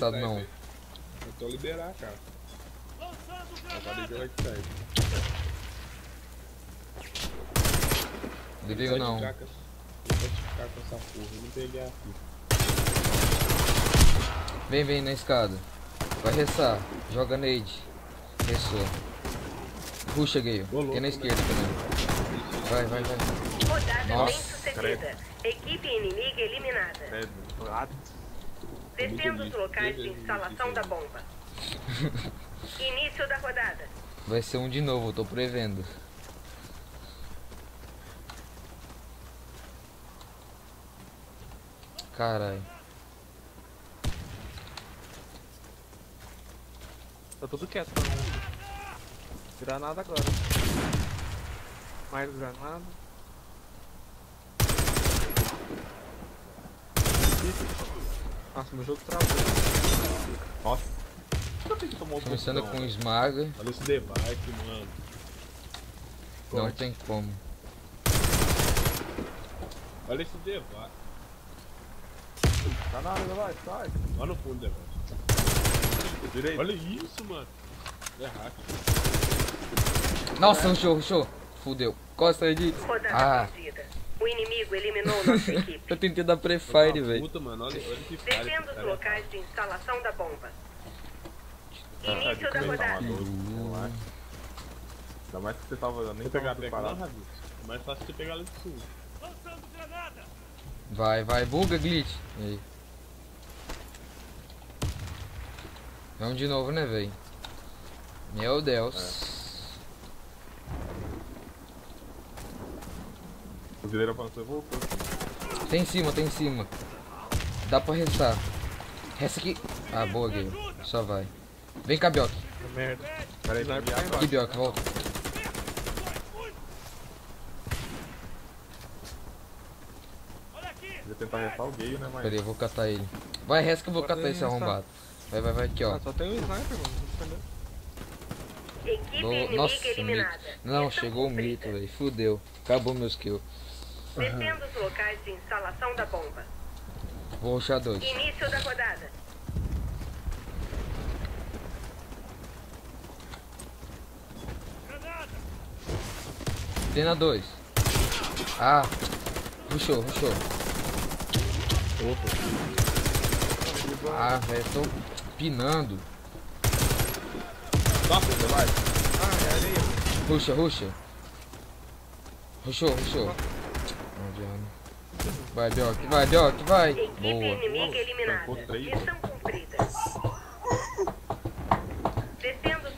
Vou Eu avançado esse não. sniper. Então liberar, cara. Acabei de jogar de sniper. Deu não. Vai com- vai ficar com essa porra. Eu não peguei aqui. Vem, vem na escada. Vai ressar. Joga nade. Ressou. Puxa, Gale. Tem na né? esquerda também. Vai, vai, vai. Rodada Nossa, bem sucedida. Equipe inimiga eliminada. Credo. Descendo os locais de instalação da bomba. Início da rodada. Vai ser um de novo, eu tô prevendo. Caralho. Tá tudo quieto pra mim. Granada agora. Mais granada. Nossa, meu jogo travou. Nossa. Começando com esmaga. Olha esse debate, mano. Não Corte. tem como. Olha esse debate. Tá na área, vai, sai. Lá no fundo do debate. Direito. Olha isso, mano. É hack. Nossa, rushou, rushou. Fudeu. Costa aí. Rodada Ah. O inimigo eliminou nossa equipe. eu tentei dar prefire, velho. Puta, mano. Olha, olha que. Descendo os cara. locais de instalação da bomba. Tá, Início da tá, rodada. Ainda mais que você tava nem pegar não, preparado. Rabi. É mais fácil você pegar lá de sul. Vai, vai, buga, glitch. Aí. Vamos de novo, né, velho? Meu Deus. O direito avançou e voltou. Tem em cima, tem em cima. Dá pra restar. Resta aqui. Ah, boa, Gale. Só vai. Vem cá, Bioc. Merda. Pera aí, Sniper peguei tá a Aqui. Bioc, volta. Ia tentar restar o gay, né, mas... Pera aí, eu vou catar ele. Vai, resta que eu vou Pode catar esse arrombado. Vai, vai, vai aqui, ó. Ah, só tem o sniper, mano. Equipe Nossa, mito. Não, chegou o mito, velho. Fudeu. Acabou meus kills. Descendo os locais de instalação da bomba. Vou rushar dois. Início da rodada. Tem na dois. Ah. Rushou, rushou. Ah, velho, tô pinando. Você vai. Ah, é areia. Ruxa, ruxa. Rushou, rushou. Vai, Bioc, vai, Bioc, vai. Equipe Boa. inimiga eliminada. Missão cumprida.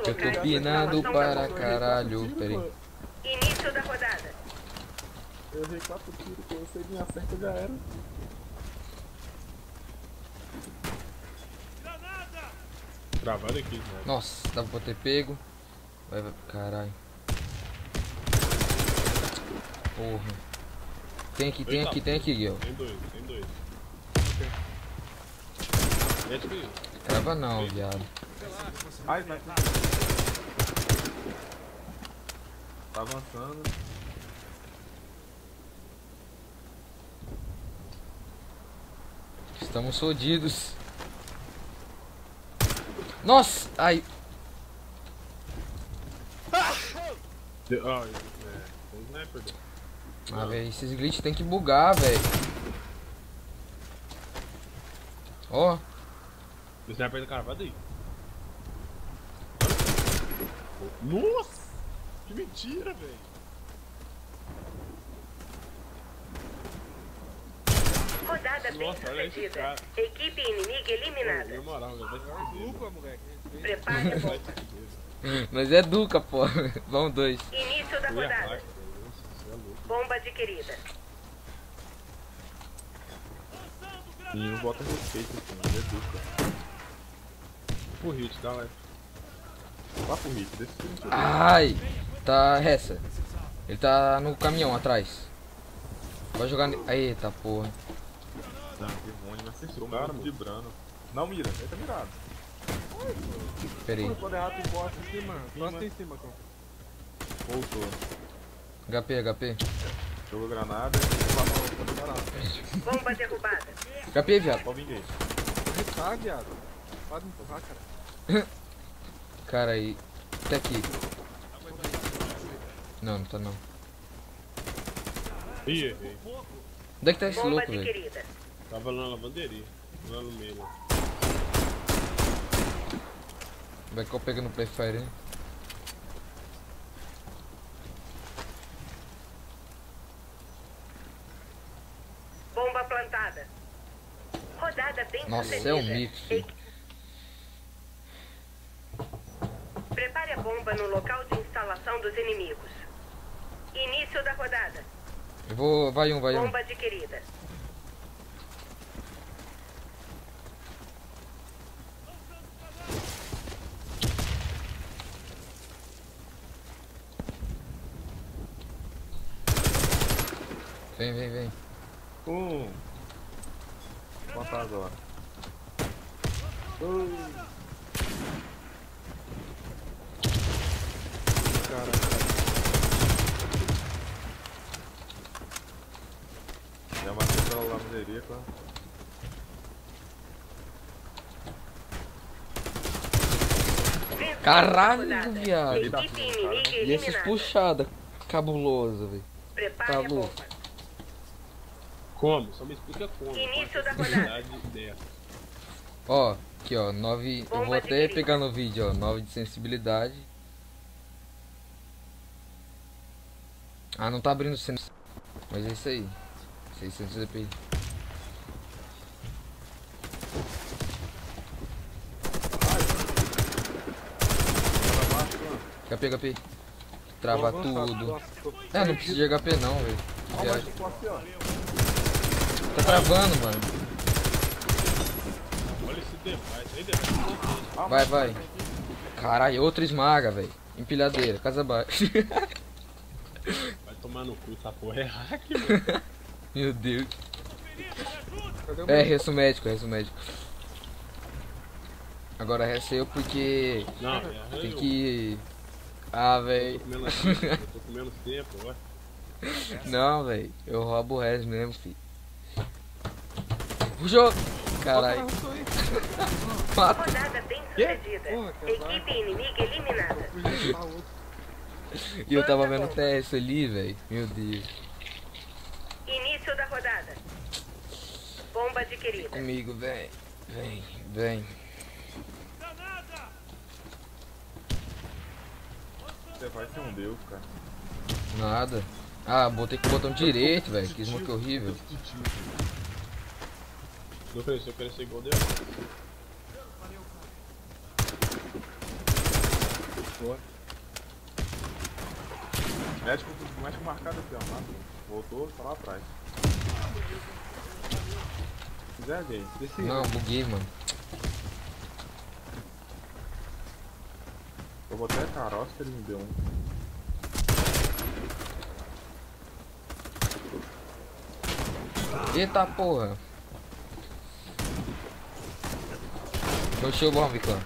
Os Eu locais tô da para caralho. Pera aí. Início da rodada. Eu errei quatro tiros, que você me acerta já era. Travado aqui, né? Nossa, dava pra ter pego. Vai, vai, caralho. Porra. Tem aqui, tem aqui, tem aqui, Guil. Tem dois, tem dois. Eu. Trava não, viado. Ai, vai. Tá avançando. Estamos fodidos. Nossa! Ai, Ah, é. Tem sniper. né? Ah velho, esses glitch tem que bugar, velho. Ó, O sniper tá cravado aí. Nossa! Que mentira, velho. Rodada bem sucedida. cara. Equipe inimiga eliminada. Na moral, vai. Dupla, moleque. Prepare a Vai bomba. mas é Duca, pô. Vamos dois. Início da rodada. falar, Nossa, você é louco. Bomba adquirida. Nenhum bota respeito, ele é dupla. Pro hit, dá lá. Vá pro hit, time Ai! Tá ressa. Ele tá no caminhão atrás. Vai jogar. ne- Eita porra. Não, que ruim, acertou, Cara, cara, mano. vibrando. Não mira, ele tá mirado. Pera aí. Quando errar, tu encosta Em cima. Costa em cima, Cão. Voltou. HP, HP. Jogou granada e granada. Bomba derrubada. HP, viado. Só vinguei. empurrar, viado. Pode me empurrar, cara. Cara aí. Tá aqui. Não, não tá não. Ih, errei. Onde é que tá esse Bomba louco, velho? Tava na lavanderia. Lá no meio, lá. Vai que eu pego no Play Fire, hein? Bomba plantada. Rodada bem Nossa, é um mix. filho. Prepare a bomba no local de instalação dos inimigos. Início da rodada. Eu vou. Vai um, vai um. Bomba adquirida. Vem, vem, vem. Um. Vou agora. Já matei pela lavanderia, claro. Vencedor Caralho, viado. E esses puxada cabulosa, velho. Tá louco. Como? Só me explica como. Início Qual da rodada. Ó, aqui ó, 9. Eu vou até pegar no vídeo, ó, 9 de sensibilidade. Ah, não tá abrindo sen... Mas é isso aí. 600 DPI. HP, HP. Trava tudo. É, não precisa de HP não, velho. Viagem. Tá travando, mano. Olha esse device. Aí, device. Vai, vai. Caralho, outra esmaga, velho. Empilhadeira, casa baixa. Vai tomar no cu, essa porra é hack, mano. Meu Deus. É, resto médico, resto médico. Agora resta eu porque Não, é tem eu. que. Ah, Eu velho. eu tô comendo tempo, ó. Não, velho. Eu roubo o resto mesmo, filho. Puxou! Caralho. Mata. Rodada bem sucedida. Porra. Equipe inimiga eliminada. E eu tava vendo o TS ali, velho. Meu Deus. Início da rodada. Bomba adquirida. Comigo, vem. Vem, vem. Você vai ser um deus, cara. Nada. Ah, botei com o botão direito, velho. Que smoke horrível. Não eu quero ser igual dele. Médico, médico marcado aqui, ó. Mata. Voltou, tá lá atrás. Se quiser, gay. Desse Não, buguei, mano. Eu vou até caroça que ele me deu um. Eita porra. Puxou o bomb, clã.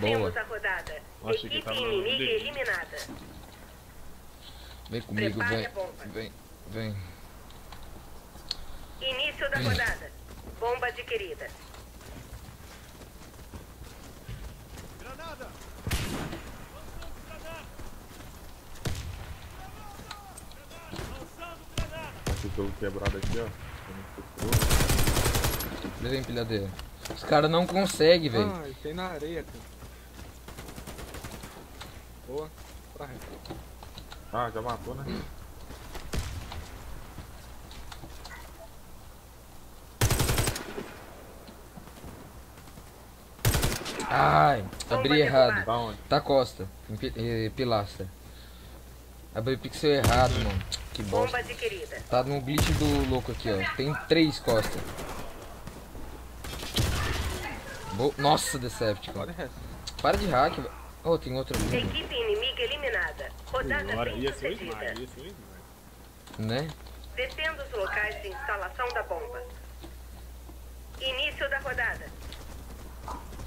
Vencemos Boa. a rodada. Achei que dele. eliminada. Vem comigo, Prepare vem. a bomba. Vem, vem. Início da rodada. Bomba adquirida. Esse jogo quebrado aqui, ó. Futuro. Levei empilhadeira. Os caras não conseguem, velho. Ai, tem na areia, cara. Boa. Pra. Ah, já matou, né? Ai, abri errado. Da onde? Tá costa. eh, pilastra. Abri pixel errado, mano. Que Bomba bosta. adquirida. Tá no glitch do louco aqui, ó. Tem três costas. Bo- Nossa, Decepticon. Pode resto. Para de hack, velho. Oh, tem outro ali, Equipe inimiga eliminada. Rodada Agora ia ser o. Smile, ia ser o Smile. né? Defenda os locais de instalação da bomba. Início da rodada.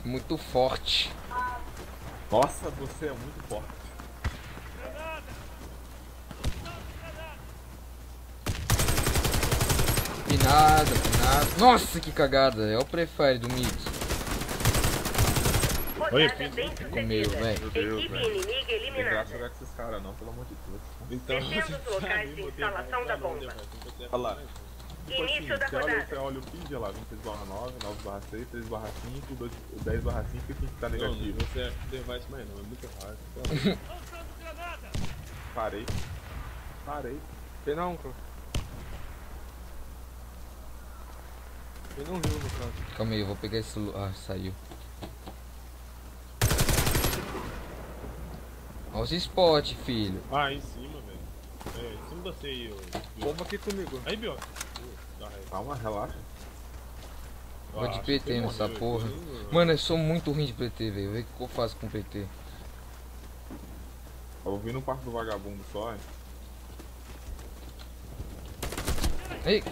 Muito forte. Nossa, você é muito forte. Pinada, pinada. Nossa, que cagada. É o prefire do Mix. Oi, bem Comeu, sucedida. véi. Meu Deus, Equipe velho. inimiga Tem eliminada. graça jogar com esses caras não, pelo amor de Deus. Então, Descendo os locais de instalação da bomba. Olha lá. Tipo assim, Início da você olha, rodada. você olha o PID lá, 26 barra 9, 9 barra 6, 3 barra 5, 2, 10 barra 5 e 5 tá Não, não negativo. você é device mais não, é muito raro. Parei. Parei. Tem. Tem não viu no canto. Calma aí, eu vou pegar esse. lu- Ah, saiu. Olha os spot, filho. Ah, em cima, velho. É, em cima de você aí, ô. Bomba aqui comigo. Aí, raiva. Calma, relaxa. Vou de Ah, PT você nessa morreu, porra. então, Mano, eu sou muito ruim de PT, velho. Vê o que eu faço com PT. Eu vi no parque do vagabundo só, hein? Ei!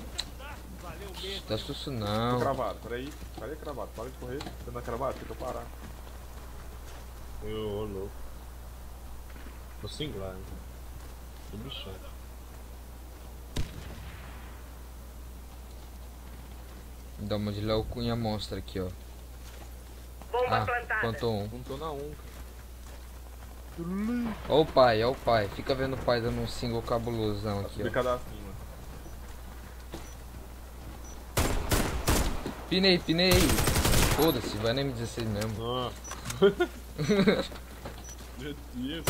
Dá susto Tô não. cravado, peraí. Peraí, cravado. Para de correr. Você não é cravado, fica parado. Ô, ô, louco. Tô singular, hein. Tô bichão. Dá uma de Léo Cunha mostra aqui, ó. Bomba Ah, plantada. plantou um. Tô na 1, Ó o pai, ó o pai. Fica vendo o pai dando um single cabulosão aqui, ó. Cima. Pinei, pinei. Foda-se, vai na M16 mesmo. Nossa. Meu Deus.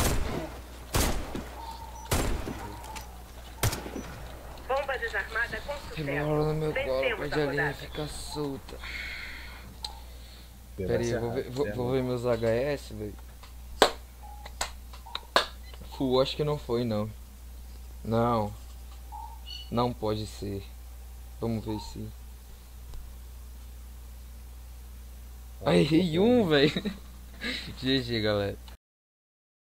Bomba desarmada com Rebola no meu sucesso. colo, a linha fica solta. Pera aí, eu vou ver, vou, vou ver meus HS, velho. Full, acho que não foi, não. Não. Não pode ser. Vamos ver se. Ah, errei um, velho. GG, galera.